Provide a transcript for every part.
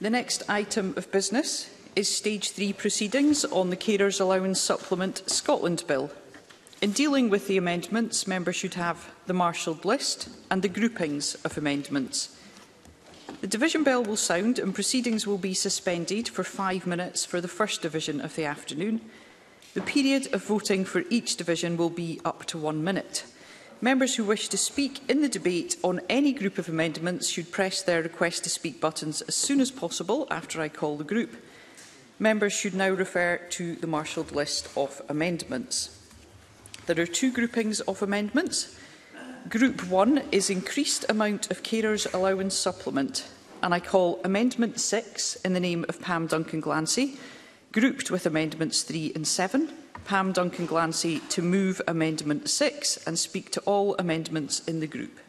The next item of business is Stage 3 proceedings on the Carers Allowance Supplement Scotland Bill. In dealing with the amendments, members should have the marshalled list and the groupings of amendments. The division bell will sound and proceedings will be suspended for five minutes for the first division of the afternoon. The period of voting for each division will be up to one minute. Members who wish to speak in the debate on any group of amendments should press their request to speak buttons as soon as possible after I call the group. Members should now refer to the marshalled list of amendments. There are two groupings of amendments. Group 1 is increased amount of carers allowance supplement and I call Amendment 6 in the name of Pam Duncan Glancy, grouped with Amendments 3 and 7. Pam Duncan-Glancy to move Amendment 6 and speak to all amendments in the group.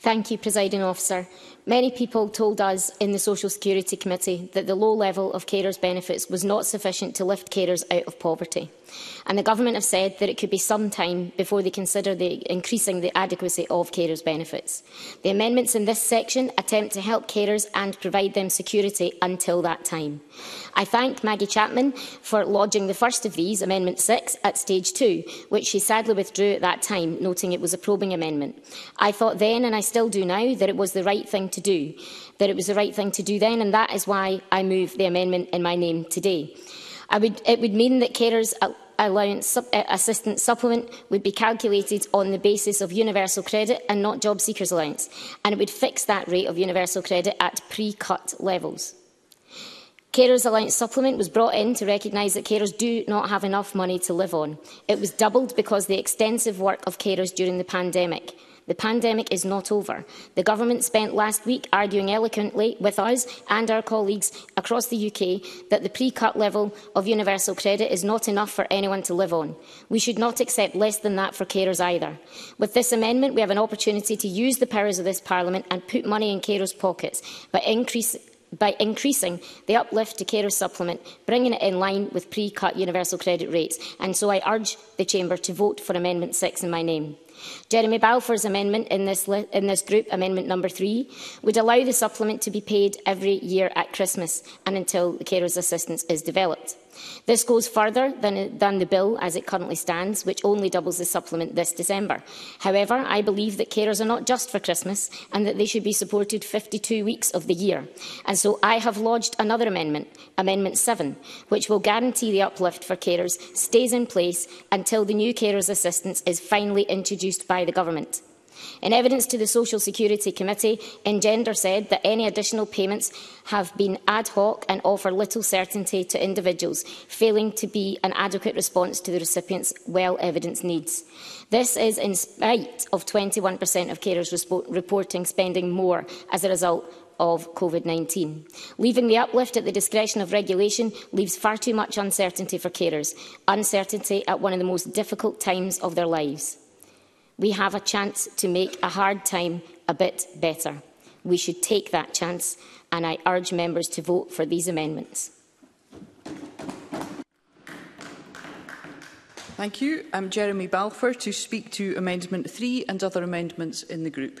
Thank you, Presiding Officer. Many people told us in the Social Security Committee that the low level of carers' benefits was not sufficient to lift carers out of poverty. And the Government have said that it could be some time before they consider the increasing the adequacy of carers' benefits. The amendments in this section attempt to help carers and provide them security until that time. I thank Maggie Chapman for lodging the first of these, Amendment 6, at Stage 2, which she sadly withdrew at that time, noting it was a probing amendment. I thought then, and I still do now, that it was the right thing to to do, that it was the right thing to do then, and that is why I move the amendment in my name today. I would, it would mean that carers uh, allowance sub, uh, assistance supplement would be calculated on the basis of universal credit and not job seekers allowance, and it would fix that rate of universal credit at pre-cut levels. Carers Allowance Supplement was brought in to recognise that carers do not have enough money to live on. It was doubled because of the extensive work of carers during the pandemic. The pandemic is not over. The government spent last week arguing eloquently with us and our colleagues across the UK that the pre-cut level of universal credit is not enough for anyone to live on. We should not accept less than that for carers either. With this amendment, we have an opportunity to use the powers of this Parliament and put money in carers' pockets by increasing by increasing the uplift to carers supplement, bringing it in line with pre-cut universal credit rates. And so I urge the Chamber to vote for Amendment 6 in my name. Jeremy Balfour's amendment in this, in this group, amendment number three, would allow the supplement to be paid every year at Christmas and until the carers assistance is developed. This goes further than, than, the bill as it currently stands, which only doubles the supplement this December. However, I believe that carers are not just for Christmas and that they should be supported 52 weeks of the year. And so I have lodged another amendment, Amendment 7, which will guarantee the uplift for carers stays in place until the new carers assistance is finally introduced produced by the Government. In evidence to the Social Security Committee, Engender said that any additional payments have been ad hoc and offer little certainty to individuals, failing to be an adequate response to the recipient's well-evidenced needs. This is in spite of 21% of carers reporting spending more as a result of COVID-19. Leaving the uplift at the discretion of regulation leaves far too much uncertainty for carers, uncertainty at one of the most difficult times of their lives we have a chance to make a hard time a bit better. We should take that chance, and I urge members to vote for these amendments. Thank you. I'm Jeremy Balfour to speak to Amendment 3 and other amendments in the group.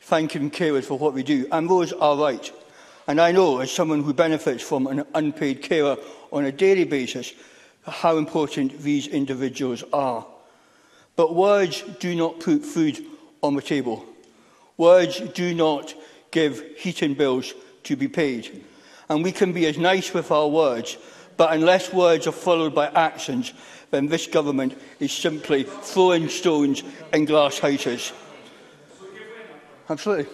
thanking carers for what we do, and those are right. And I know, as someone who benefits from an unpaid carer on a daily basis, how important these individuals are. But words do not put food on the table. Words do not give heating bills to be paid. And we can be as nice with our words, but unless words are followed by actions, then this government is simply throwing stones and glass houses. Absolutely.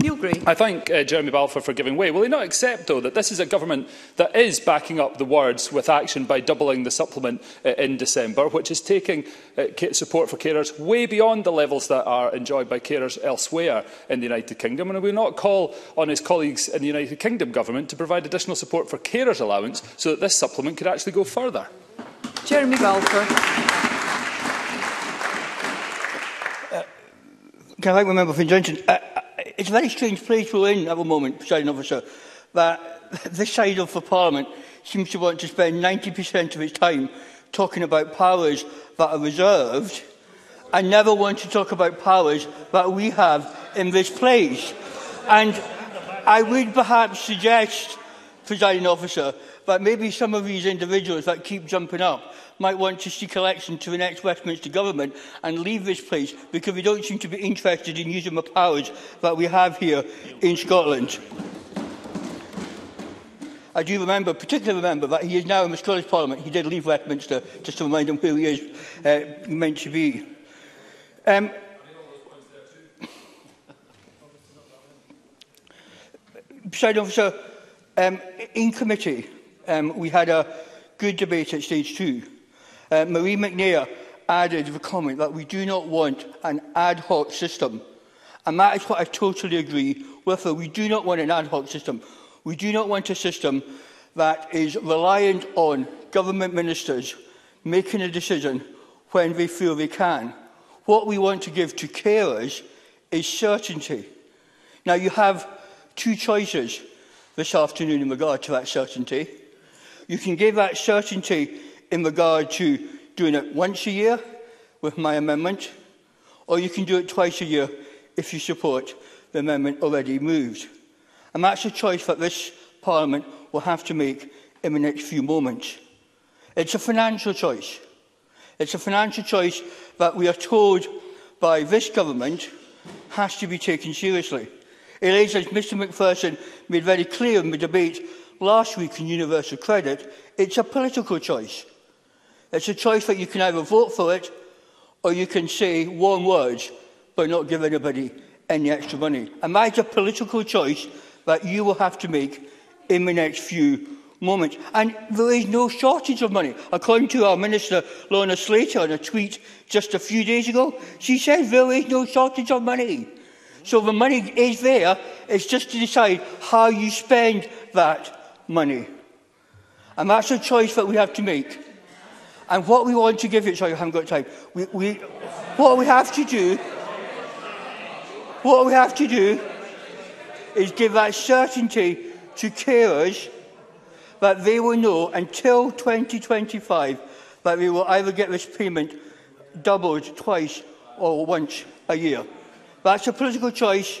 Neil Gray. I thank uh, Jeremy Balfour for giving way. Will he not accept, though, that this is a government that is backing up the words with action by doubling the supplement uh, in December, which is taking uh, support for carers way beyond the levels that are enjoyed by carers elsewhere in the United Kingdom? And will not call on his colleagues in the United Kingdom government to provide additional support for carers allowance so that this supplement could actually go further? Jeremy Balfour. Uh, can I thank the member for Uh, it's a very strange place we're in at the moment, presiding officer, that this side of the parliament seems to want to spend 90% of its time talking about powers that are reserved and never want to talk about powers that we have in this place. And I would perhaps suggest, presiding officer, but maybe some of these individuals that keep jumping up might want to seek election to the next Westminster government and leave this place because we don't seem to be interested in using the powers that we have here in Scotland. I do remember, particularly remember, that he is now in the Scottish Parliament. He did leave Westminster, just to remind him who he is uh, meant to be. Um, Beside Officer, um, in committee, um, we had a good debate at stage two. Uh, Marie McNair added the comment that we do not want an ad hoc system. And that is what I totally agree with her. We do not want an ad hoc system. We do not want a system that is reliant on government ministers making a decision when they feel they can. What we want to give to carers is certainty. Now, you have two choices this afternoon in regard to that certainty. You can give that certainty in regard to doing it once a year with my amendment, or you can do it twice a year if you support the amendment already moved. And that's a choice that this Parliament will have to make in the next few moments. It's a financial choice. It's a financial choice that we are told by this government has to be taken seriously. It is, as Mr McPherson made very clear in the debate last week in Universal Credit, it's a political choice. It's a choice that you can either vote for it or you can say warm words but not give anybody any extra money. And that's a political choice that you will have to make in the next few moments. And there is no shortage of money. According to our Minister, Lorna Slater, in a tweet just a few days ago, she said there is no shortage of money. So the money is there, it's just to decide how you spend that money. And that's a choice that we have to make. And what we want to give it, sorry, I haven't got time. We, we, what we have to do, what we have to do is give that certainty to carers that they will know until 2025 that they will either get this payment doubled twice or once a year. That's a political choice.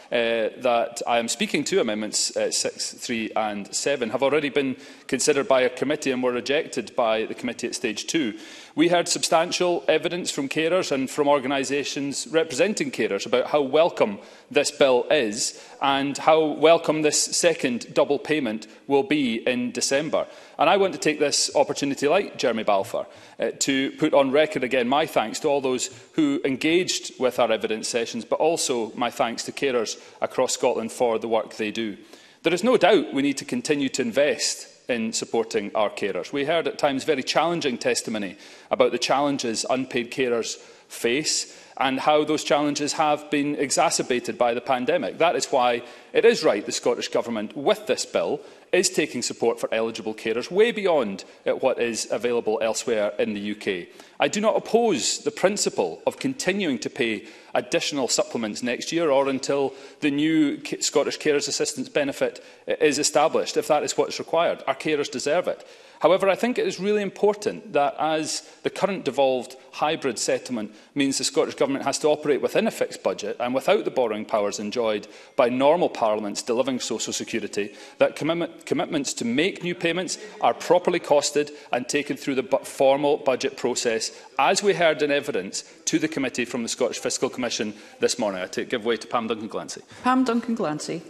that I am speaking to, amendments uh, 6, 3 and 7, have already been considered by a committee and were rejected by the committee at stage 2. We heard substantial evidence from carers and from organisations representing carers about how welcome this bill is and how welcome this second double payment will be in December. And I want to take this opportunity, like Jeremy Balfour, uh, to put on record again my thanks to all those who engaged with our evidence sessions, but also my thanks to carers across Scotland for the work they do. There is no doubt we need to continue to invest in supporting our carers. We heard at times very challenging testimony about the challenges unpaid carers face and how those challenges have been exacerbated by the pandemic. That is why it is right the Scottish Government, with this bill, is taking support for eligible carers way beyond uh, what is available elsewhere in the UK. I do not oppose the principle of continuing to pay additional supplements next year or until the new Scottish Carers Assistance Benefit uh, is established, if that is what is required. Our carers deserve it. However, I think it is really important that as the current devolved hybrid settlement means the Scottish Government has to operate within a fixed budget and without the borrowing powers enjoyed by normal parliaments delivering social security, that commitment, commitments to make new payments are properly costed and taken through the bu formal budget process, as we heard in evidence to the committee from the Scottish Fiscal Commission this morning. I take, give way to Pam Duncan-Glancy. Pam Duncan-Glancy.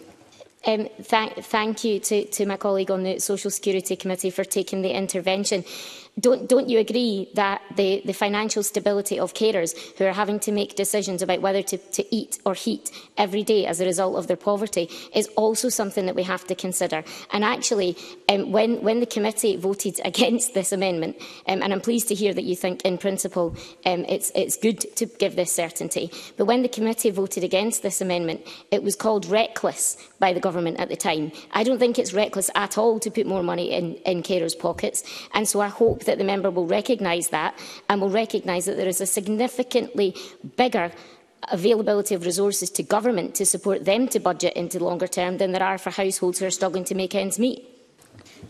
Um, thank, thank you to, to my colleague on the Social Security Committee for taking the intervention. Don't, don't you agree that the, the financial stability of carers who are having to make decisions about whether to, to eat or heat every day as a result of their poverty is also something that we have to consider? And actually, um, when, when the committee voted against this amendment, um, and I'm pleased to hear that you think in principle um, it's, it's good to give this certainty, but when the committee voted against this amendment, it was called reckless by the government at the time. I don't think it's reckless at all to put more money in, in carers' pockets, and so I hope that the member will recognise that and will recognise that there is a significantly bigger availability of resources to government to support them to budget into longer term than there are for households who are struggling to make ends meet.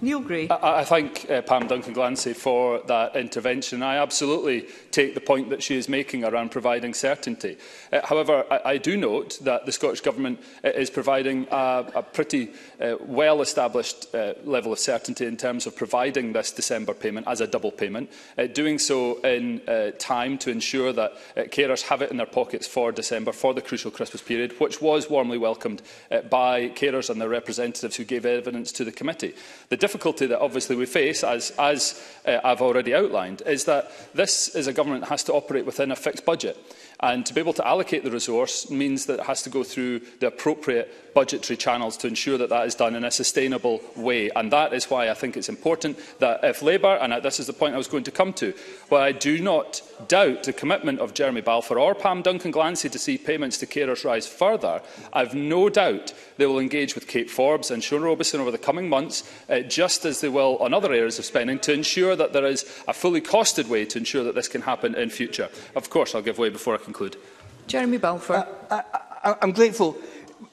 Neil Gray. I, I thank uh, Pam Duncan Glancy for that intervention. I absolutely take the point that she is making around providing certainty. Uh, however, I, I do note that the Scottish Government uh, is providing a, a pretty uh, well-established uh, level of certainty in terms of providing this December payment as a double payment, uh, doing so in uh, time to ensure that uh, carers have it in their pockets for December, for the crucial Christmas period, which was warmly welcomed uh, by carers and their representatives who gave evidence to the committee. The difficulty that obviously we face, as, as uh, I've already outlined, is that this is a government government has to operate within a fixed budget. And to be able to allocate the resource means that it has to go through the appropriate budgetary channels to ensure that that is done in a sustainable way. And that is why I think it's important that if Labour, and this is the point I was going to come to, while I do not doubt the commitment of Jeremy Balfour or Pam Duncan Glancy to see payments to carers rise further, I've no doubt they will engage with Kate Forbes and Sean Robison over the coming months, uh, just as they will on other areas of spending, to ensure that there is a fully costed way to ensure that this can happen in future. Of course, I'll give way before I conclude. Jeremy Balfour. Uh, I, I, I'm grateful.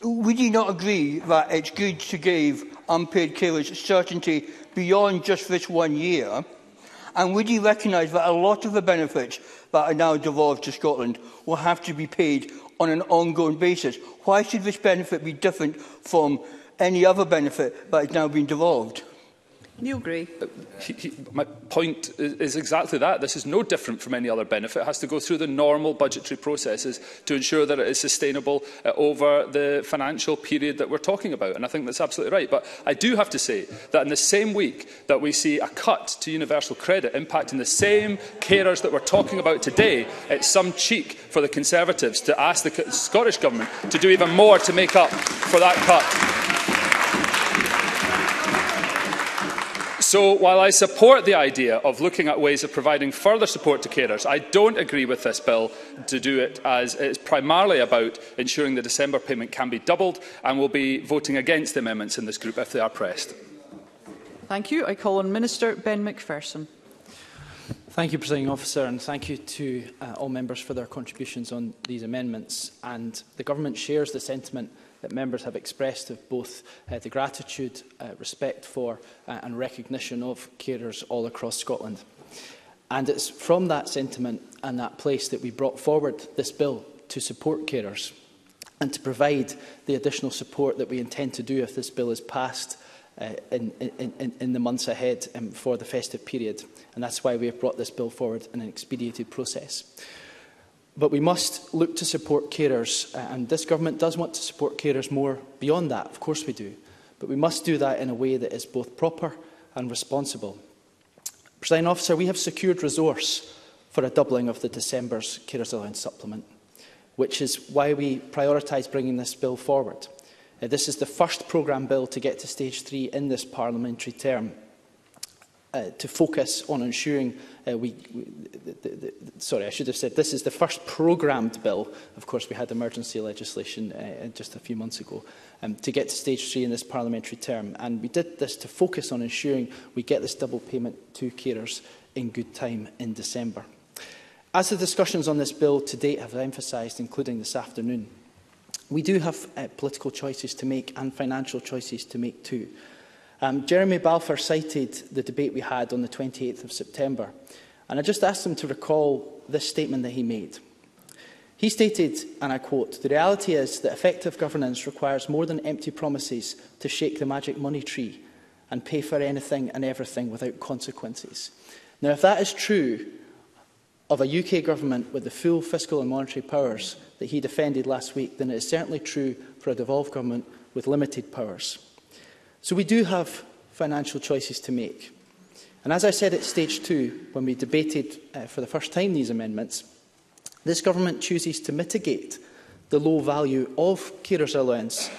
Would you not agree that it's good to give unpaid carers certainty beyond just this one year? And would you recognise that a lot of the benefits that are now devolved to Scotland will have to be paid on an ongoing basis? Why should this benefit be different from any other benefit that has now been devolved? Neil Gray. Uh, my point is exactly that. This is no different from any other benefit. It has to go through the normal budgetary processes to ensure that it is sustainable uh, over the financial period that we're talking about. And I think that's absolutely right. But I do have to say that in the same week that we see a cut to universal credit impacting the same carers that we're talking about today, it's some cheek for the Conservatives to ask the Scottish Government to do even more to make up for that cut. So while I support the idea of looking at ways of providing further support to carers, I don't agree with this bill to do it as it is primarily about ensuring the December payment can be doubled and will be voting against the amendments in this group if they are pressed. Thank you. I call on Minister Ben McPherson. Thank you, Presiding Officer, and thank you to uh, all members for their contributions on these amendments. And the Government shares the sentiment that members have expressed of both uh, the gratitude, uh, respect for uh, and recognition of carers all across Scotland. And it's from that sentiment and that place that we brought forward this bill to support carers and to provide the additional support that we intend to do if this bill is passed uh, in, in, in the months ahead um, for the festive period. And that's why we have brought this bill forward in an expedited process. But we must look to support carers, uh, and this government does want to support carers more beyond that, of course we do, but we must do that in a way that is both proper and responsible. Presiding officer, we have secured resource for a doubling of the December's carers allowance supplement, which is why we prioritise bringing this bill forward. Uh, this is the first programme bill to get to stage three in this parliamentary term uh, to focus on ensuring Uh, we, we the, the, the, sorry, I should have said this is the first programmed bill. Of course, we had emergency legislation uh, uh, just a few months ago um, to get to stage three in this parliamentary term. And we did this to focus on ensuring we get this double payment to carers in good time in December. As the discussions on this bill to date have emphasised, including this afternoon, we do have uh, political choices to make and financial choices to make too. Um, Jeremy Balfour cited the debate we had on the 28th of September, and I just asked him to recall this statement that he made. He stated, and I quote, The reality is that effective governance requires more than empty promises to shake the magic money tree and pay for anything and everything without consequences. Now, if that is true of a UK government with the full fiscal and monetary powers that he defended last week, then it is certainly true for a devolved government with limited powers. So we do have financial choices to make. And as I said at stage two, when we debated uh, for the first time these amendments, this government chooses to mitigate the low value of carers allowance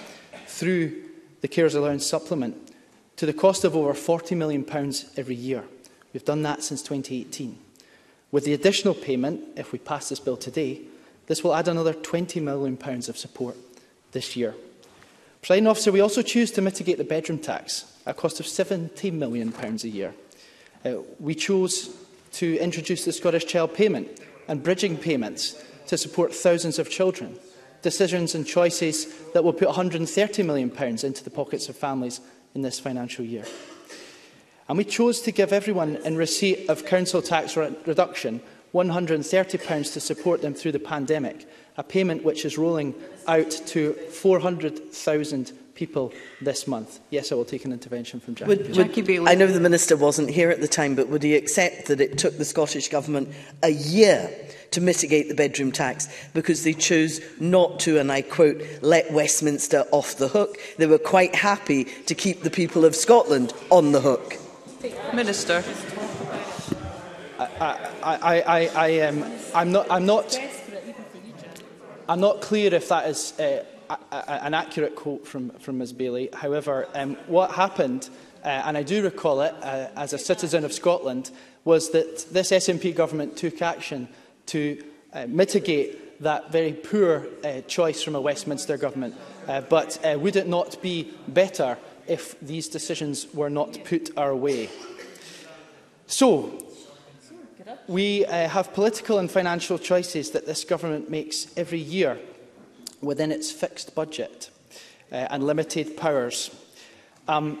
through the carers allowance supplement to the cost of over £40 million every year. We've done that since 2018. With the additional payment, if we pass this bill today, this will add another £20 million of support this year. Presiding officer, we also choose to mitigate the bedroom tax at a cost of £17 million pounds a year. Uh, we chose to introduce the Scottish Child Payment and bridging payments to support thousands of children. Decisions and choices that will put £130 million pounds into the pockets of families in this financial year. And we chose to give everyone in receipt of council tax re reduction £130 to support them through the pandemic a payment which is rolling out to 400,000 people this month. Yes, I will take an intervention from Jackie. Would, Jackie Bailey. I know the Minister wasn't here at the time, but would he accept that it took the Scottish Government a year to mitigate the bedroom tax because they chose not to, and I quote, let Westminster off the hook. They were quite happy to keep the people of Scotland on the hook. Minister. I, I, I, I, I am, um, I'm not, I'm not, I'm not clear if that is uh, a, a, an accurate quote from, from Ms Bailey. However, um, what happened, uh, and I do recall it uh, as a citizen of Scotland, was that this SNP government took action to uh, mitigate that very poor uh, choice from a Westminster government. Uh, but uh, would it not be better if these decisions were not put our way? So, E? We uh, have political and financial choices that this government makes every year within its fixed budget uh, and limited powers. Um,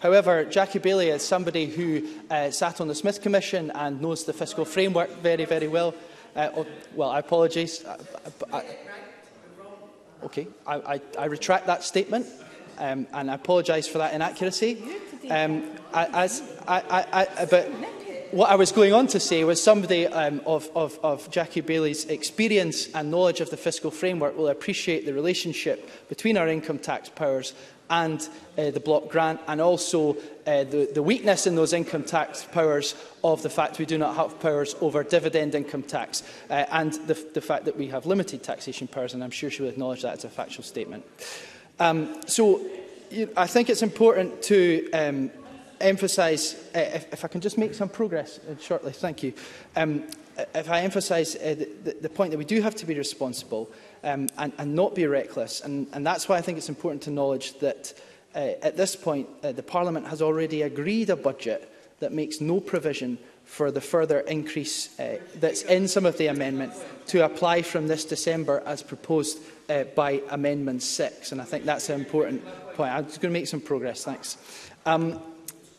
However, Jackie Bailey is somebody who uh, sat on the Smith Commission and knows the fiscal framework very, very well. Uh, oh, well, I apologise. okay, I, I, I retract that statement um, and I apologise for that inaccuracy. Um, I, as, I, I, I, but what I was going on to say was somebody um, of, of, of Jackie Bailey's experience and knowledge of the fiscal framework will appreciate the relationship between our income tax powers and uh, the block grant and also uh, the, the weakness in those income tax powers of the fact we do not have powers over dividend income tax uh, and the, the fact that we have limited taxation powers and I'm sure she will acknowledge that as a factual statement. Um, so I think it's important to um, emphasise, uh, if, if I can just make some progress uh, shortly, thank you. Um, if I emphasise uh, the, the point that we do have to be responsible um, and, and not be reckless, and, and that's why I think it's important to acknowledge that uh, at this point uh, the Parliament has already agreed a budget that makes no provision for the further increase uh, that's in some of the amendment to apply from this December as proposed uh, by Amendment 6. And I think that's an important point. I'm just going to make some progress. Thanks. Um,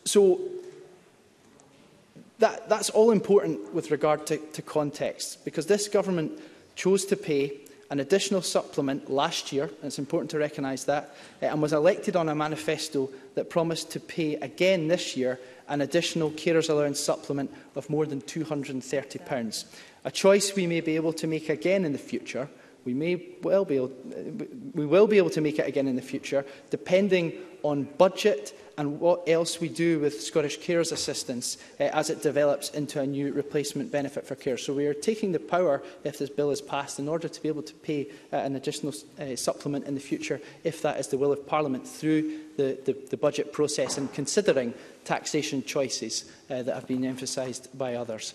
So that, that's all important with regard to, to context, because this government chose to pay an additional supplement last year, and it's important to recognise that, eh, and was elected on a manifesto that promised to pay again this year an additional carers allowance supplement of more than £230. A choice we may be able to make again in the future, we may well be able, we will be able to make it again in the future, depending on budget and what else we do with Scottish Carers Assistance uh, as it develops into a new replacement benefit for care. So we are taking the power, if this bill is passed, in order to be able to pay uh, an additional uh, supplement in the future, if that is the will of Parliament, through the, the, the budget process and considering taxation choices uh, that have been emphasised by others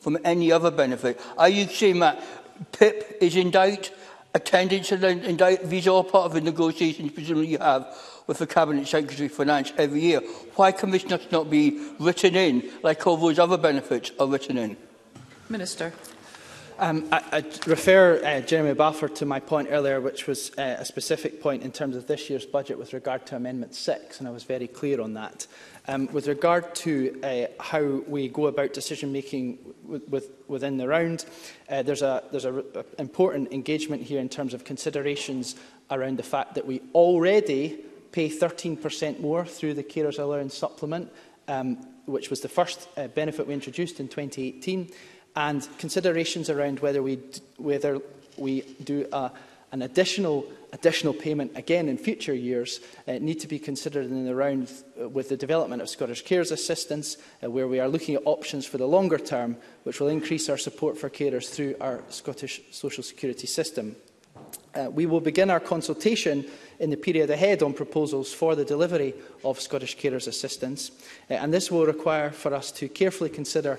from any other benefit? Are you saying that PIP is in doubt? Attendance and in these are all part of the negotiations presumably you have with the Cabinet Secretary for Finance every year. Why can this not, not be written in like all those other benefits are written in? Minister. Um, I, I refer, uh, Jeremy Balfour, to my point earlier, which was uh, a specific point in terms of this year's budget with regard to Amendment 6, and I was very clear on that. Um, with regard to uh, how we go about decision-making with, within the round, uh, there's an there's a important engagement here in terms of considerations around the fact that we already pay 13% more through the carers allowance supplement, um, which was the first uh, benefit we introduced in 2018 and considerations around whether we, whether we do a, an additional additional payment again in future years uh, need to be considered in the round th uh, with the development of Scottish Cares Assistance, uh, where we are looking at options for the longer term, which will increase our support for carers through our Scottish Social Security system. Uh, we will begin our consultation in the period ahead on proposals for the delivery of Scottish Carers Assistance, uh, and this will require for us to carefully consider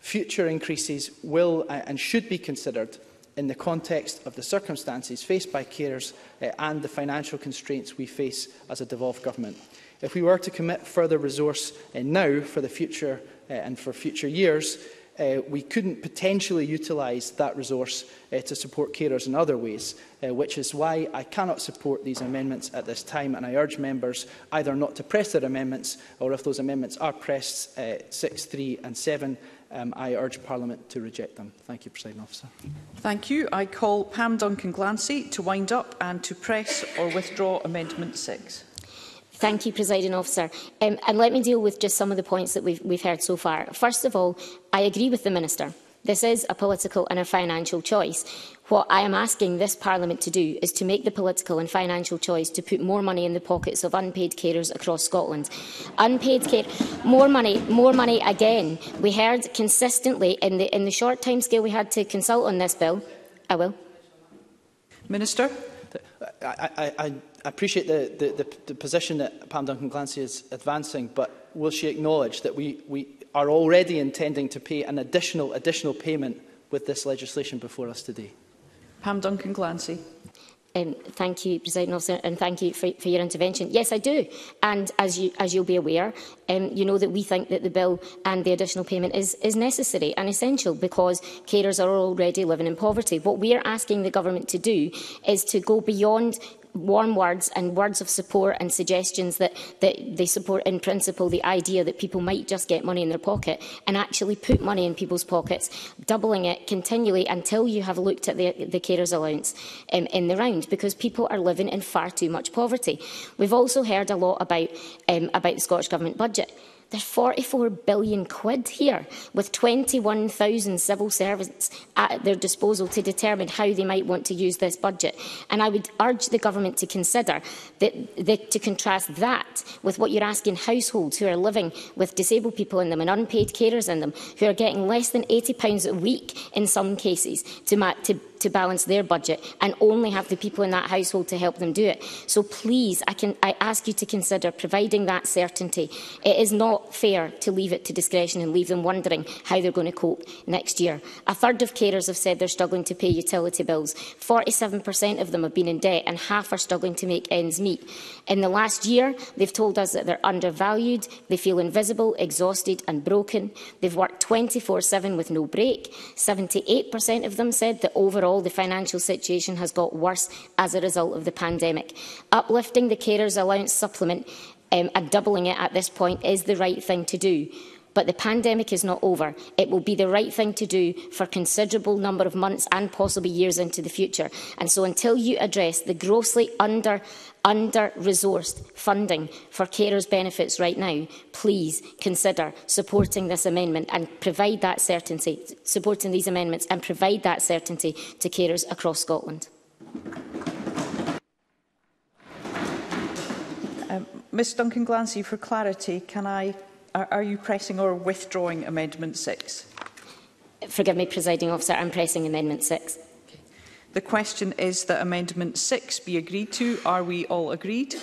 future increases will uh, and should be considered in the context of the circumstances faced by carers uh, and the financial constraints we face as a devolved government. If we were to commit further resource uh, now for the future uh, and for future years, uh, we couldn't potentially utilise that resource uh, to support carers in other ways, uh, which is why I cannot support these amendments at this time, and I urge members either not to press their amendments, or if those amendments are pressed, uh, 6, 3 and 7, um, I urge Parliament to reject them. Thank you, President Officer. Thank you. I call Pam Duncan-Glancy to wind up and to press or withdraw Amendment 6. Thank you, Presiding Officer. Um, and let me deal with just some of the points that we've, we've heard so far. First of all, I agree with the Minister This is a political and a financial choice. What I am asking this Parliament to do is to make the political and financial choice to put more money in the pockets of unpaid carers across Scotland. Unpaid care, more money, more money again. We heard consistently in the, in the short time scale we had to consult on this bill. I will. Minister. I, I, I appreciate the, the, the, the position that Pam Duncan Clancy is advancing, but will she acknowledge that we, we are already intending to pay an additional additional payment with this legislation before us today. Pam Duncan Glancy. Um, thank you, President Officer, and thank you for, for, your intervention. Yes, I do. And as, you, as you'll be aware, um, you know that we think that the bill and the additional payment is, is necessary and essential because carers are already living in poverty. What we are asking the government to do is to go beyond warm words and words of support and suggestions that, that they support in principle the idea that people might just get money in their pocket and actually put money in people's pockets, doubling it continually until you have looked at the, the carers allowance um, in the round because people are living in far too much poverty. We've also heard a lot about, um, about the Scottish Government budget. There's 44 billion quid here with 21,000 civil servants at their disposal to determine how they might want to use this budget. And I would urge the government to consider that, that to contrast that with what you're asking households who are living with disabled people in them and unpaid carers in them who are getting less than £80 a week in some cases to, to to balance their budget and only have the people in that household to help them do it. So please, I, can, I ask you to consider providing that certainty. It is not fair to leave it to discretion and leave them wondering how they're going to cope next year. A third of carers have said they're struggling to pay utility bills. 47% of them have been in debt and half are struggling to make ends meet. In the last year, they've told us that they're undervalued, they feel invisible, exhausted and broken. They've worked 24-7 with no break. 78% of them said that overall all, the financial situation has got worse as a result of the pandemic. Uplifting the carers allowance supplement um, and doubling it at this point is the right thing to do. But the pandemic is not over. It will be the right thing to do for a considerable number of months and possibly years into the future. And so until you address the grossly under under-resourced funding for carers' benefits right now, please consider supporting this amendment and provide that certainty, supporting these amendments and provide that certainty to carers across Scotland. Um, Ms Duncan Glancy, for clarity, can I, are, are you pressing or withdrawing Amendment 6? Forgive me, Presiding Officer, I'm pressing Amendment 6. The question is that Amendment 6 be agreed to. Are we all agreed?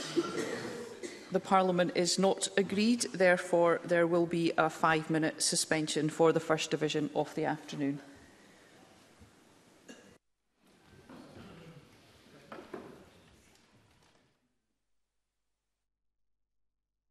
the Parliament is not agreed. Therefore, there will be a five-minute suspension for the First Division of the afternoon.